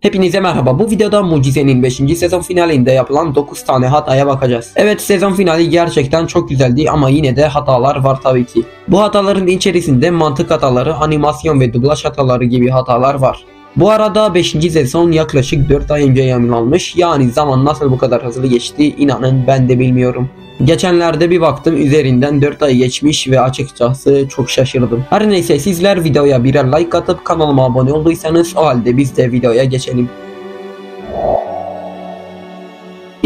Hepinize merhaba. Bu videoda Mucize'nin 5. sezon finalinde yapılan 9 tane hataya bakacağız. Evet sezon finali gerçekten çok güzeldi ama yine de hatalar var tabii ki. Bu hataların içerisinde mantık hataları, animasyon ve dublaj hataları gibi hatalar var. Bu arada 5. sezon yaklaşık 4 ay önce yayınlanmış. Yani zaman nasıl bu kadar hızlı geçti inanın ben de bilmiyorum. Geçenlerde bir baktım üzerinden 4 ay geçmiş ve açıkçası çok şaşırdım. Her neyse sizler videoya birer like atıp kanalıma abone olduysanız o halde biz de videoya geçelim.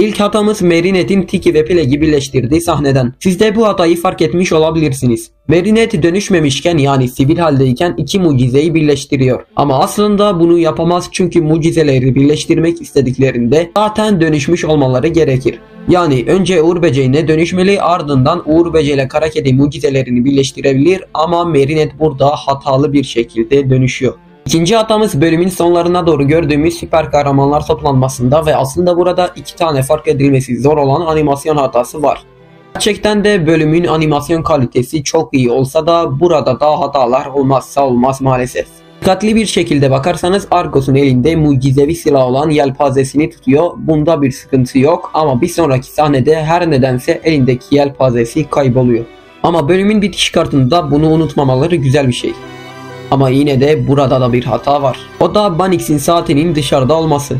İlk hatamız Marinette'in Tiki ve Pelegi birleştirdiği sahneden. Siz de bu hatayı fark etmiş olabilirsiniz. Marinette dönüşmemişken yani sivil haldeyken iki mucizeyi birleştiriyor. Ama aslında bunu yapamaz çünkü mucizeleri birleştirmek istediklerinde zaten dönüşmüş olmaları gerekir. Yani önce Uğur Böceğine dönüşmeli ardından Uğur Böceği ile Kara Kedi mucizelerini birleştirebilir ama Marinette burada hatalı bir şekilde dönüşüyor. İkinci hatamız bölümün sonlarına doğru gördüğümüz süper kahramanlar toplanmasında ve aslında burada iki tane fark edilmesi zor olan animasyon hatası var. Gerçekten de bölümün animasyon kalitesi çok iyi olsa da burada da hatalar olmazsa olmaz maalesef. Dikkatli bir şekilde bakarsanız Argos'un elinde mucizevi silah olan yelpazesini tutuyor. Bunda bir sıkıntı yok ama bir sonraki sahnede her nedense elindeki yelpazesi kayboluyor. Ama bölümün bitiş kartında bunu unutmamaları güzel bir şey. Ama yine de burada da bir hata var. O da Banix'in saatinin dışarıda olması.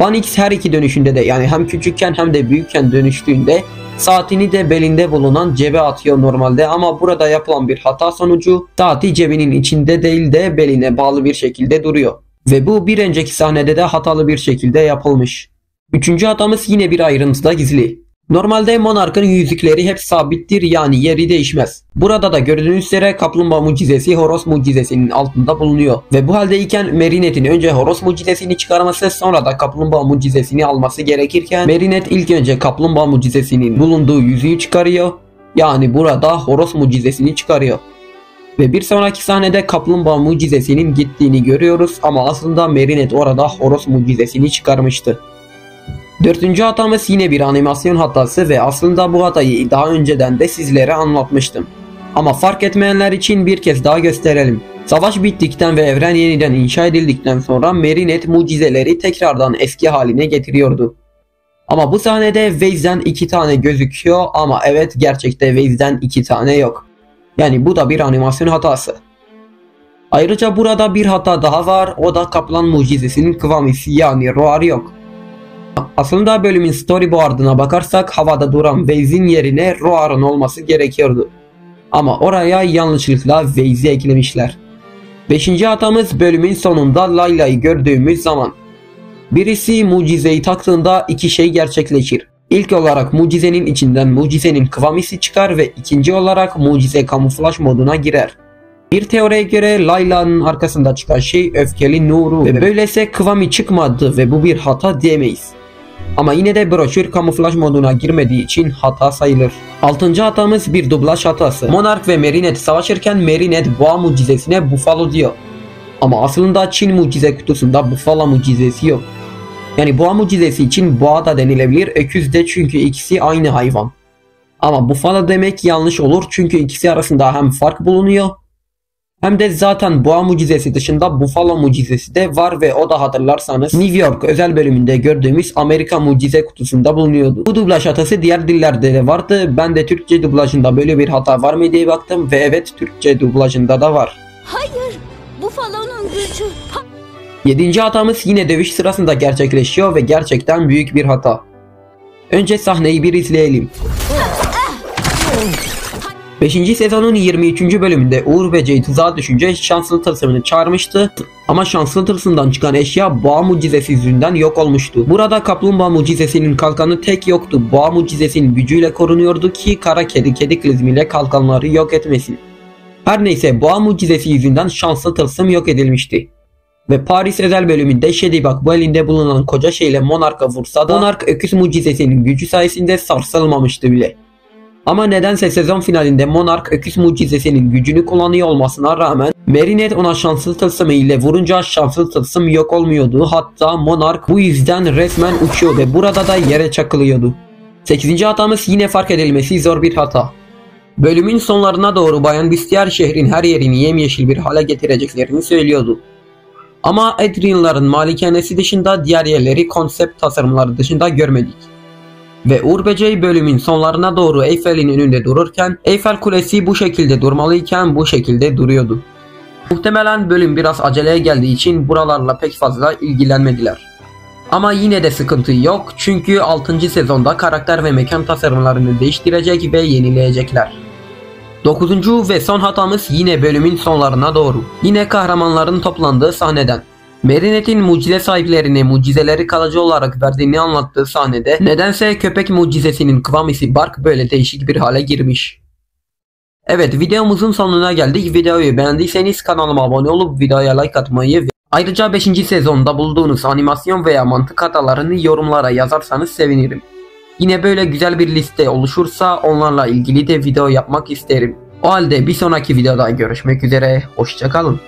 Banix her iki dönüşünde de yani hem küçükken hem de büyükken dönüştüğünde saatini de belinde bulunan cebe atıyor normalde ama burada yapılan bir hata sonucu saati cebinin içinde değil de beline bağlı bir şekilde duruyor. Ve bu bir önceki sahnede de hatalı bir şekilde yapılmış. Üçüncü hatamız yine bir ayrıntıda gizli. Normalde Monark'ın yüzükleri hep sabittir yani yeri değişmez. Burada da gördüğünüz üzere kaplumbağa mucizesi Horos mucizesinin altında bulunuyor. Ve bu haldeyken Marinette'in önce Horos mucizesini çıkarması sonra da kaplumbağa mucizesini alması gerekirken Marinette ilk önce kaplumbağa mucizesinin bulunduğu yüzüğü çıkarıyor. Yani burada Horos mucizesini çıkarıyor. Ve bir sonraki sahnede kaplumbağa mucizesinin gittiğini görüyoruz ama aslında Marinette orada Horos mucizesini çıkarmıştı. Dördüncü hatamız yine bir animasyon hatası ve aslında bu hatayı daha önceden de sizlere anlatmıştım. Ama fark etmeyenler için bir kez daha gösterelim. Savaş bittikten ve evren yeniden inşa edildikten sonra Marinette mucizeleri tekrardan eski haline getiriyordu. Ama bu sahnede Waze'den iki tane gözüküyor ama evet gerçekte Waze'den iki tane yok. Yani bu da bir animasyon hatası. Ayrıca burada bir hata daha var o da kaplan mucizesinin kıvamisi yani roar yok. Aslında bölümün storyboard'ına bakarsak havada duran Waze'in yerine Roar'ın olması gerekiyordu. Ama oraya yanlışlıkla Waze'i eklemişler. Beşinci hatamız bölümün sonunda Layla'yı gördüğümüz zaman. Birisi mucizeyi taktığında iki şey gerçekleşir. İlk olarak mucizenin içinden mucizenin kıvamisi çıkar ve ikinci olarak mucize kamuflaj moduna girer. Bir teoriye göre Layla'nın arkasında çıkan şey öfkeli nuru ve böylese kıvamı çıkmadı ve bu bir hata diyemeyiz. Ama yine de broşür kamuflaj moduna girmediği için hata sayılır. Altıncı hatamız bir dublaj hatası. Monark ve Marinette savaşırken Marinette boğa mucizesine Buffalo diyor. Ama aslında Çin mucize kutusunda Buffalo mucizesi yok. Yani boğa mucizesi için boğa da denilebilir, öküz de çünkü ikisi aynı hayvan. Ama Buffalo demek yanlış olur çünkü ikisi arasında hem fark bulunuyor hem de zaten boğa mucizesi dışında Buffalo mucizesi de var ve o da hatırlarsanız New York özel bölümünde gördüğümüz Amerika mucize kutusunda bulunuyordu. Bu dublaj hatası diğer dillerde de vardı. Ben de Türkçe dublajında böyle bir hata var mı diye baktım ve evet Türkçe dublajında da var. Hayır, Buffalo'nun gücü. Yedinci hatamız yine dövüş sırasında gerçekleşiyor ve gerçekten büyük bir hata. Önce sahneyi bir izleyelim. 5. sezonun 23. bölümünde Uğur Böceği tuzağa düşünce şanslı tılsımını çağırmıştı ama şanslı tılsımdan çıkan eşya boğa mucizesi yüzünden yok olmuştu. Burada kaplumbağa mucizesinin kalkanı tek yoktu. Boğa mucizesinin gücüyle korunuyordu ki kara kedi kedi klizmiyle kalkanları yok etmesin. Her neyse boğa mucizesi yüzünden şanslı tılsım yok edilmişti. Ve Paris özel bölümünde Shadybug bu elinde bulunan koca şeyle Monark'a vursa da Monark öküz mucizesinin gücü sayesinde sarsılmamıştı bile. Ama nedense sezon finalinde Monark öküz mucizesinin gücünü kullanıyor olmasına rağmen Marinette ona şanslı tılsımı ile vurunca şanslı tılsım yok olmuyordu. Hatta Monark bu yüzden resmen uçuyor ve burada da yere çakılıyordu. 8. hatamız yine fark edilmesi zor bir hata. Bölümün sonlarına doğru Bayan Bistiyer şehrin her yerini yemyeşil bir hale getireceklerini söylüyordu. Ama Adrian'ların malikanesi dışında diğer yerleri konsept tasarımları dışında görmedik. Ve Uğur Böceği bölümün sonlarına doğru Eyfel'in önünde dururken Eyfel Kulesi bu şekilde durmalıyken bu şekilde duruyordu. Muhtemelen bölüm biraz aceleye geldiği için buralarla pek fazla ilgilenmediler. Ama yine de sıkıntı yok çünkü 6. sezonda karakter ve mekan tasarımlarını değiştirecek ve yenileyecekler. 9. ve son hatamız yine bölümün sonlarına doğru. Yine kahramanların toplandığı sahneden. Marinette'in mucize sahiplerine mucizeleri kalıcı olarak verdiğini anlattığı sahnede nedense köpek mucizesinin kıvamisi Bark böyle değişik bir hale girmiş. Evet videomuzun sonuna geldik. Videoyu beğendiyseniz kanalıma abone olup videoya like atmayı ve ayrıca 5. sezonda bulduğunuz animasyon veya mantık hatalarını yorumlara yazarsanız sevinirim. Yine böyle güzel bir liste oluşursa onlarla ilgili de video yapmak isterim. O halde bir sonraki videoda görüşmek üzere. Hoşçakalın.